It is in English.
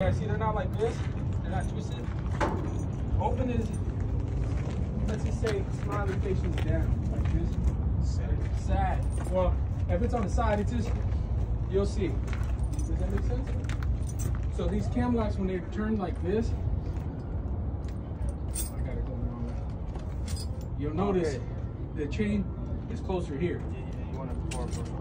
Yeah, see, they're not like this. They're not twisted. Open is, let's just say, smiley faces down, like this. Sad. Sad. Well, if it's on the side, it's just, you'll see. Does that make sense? So these cam locks, when they turn like this, I got it going. You'll notice Okay. the chain is closer here. Yeah, yeah, you want to